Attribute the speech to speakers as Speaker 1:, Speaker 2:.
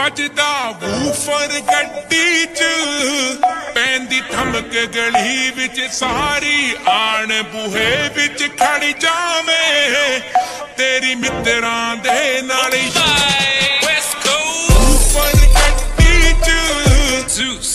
Speaker 1: ਵੱਜਦਾ ਵੂਫਰ ਗੱਡੀ 'ਚ। ਪੈਂਦੀ ਧਮਕ ਗਲੀ ਵਿੱਚ ਸਾਰੀ ਆਣ ਬੂਹੇ ਵਿੱਚ ਖੜ ਜਾਵੇ। ਤੇਰੀ ਮਿੱਤਰਾਂ ਦੇ ਨਾਲ
Speaker 2: West Coast
Speaker 1: ਵੂਫਰ ਗੱਡੀ 'ਚ।
Speaker 2: Zeus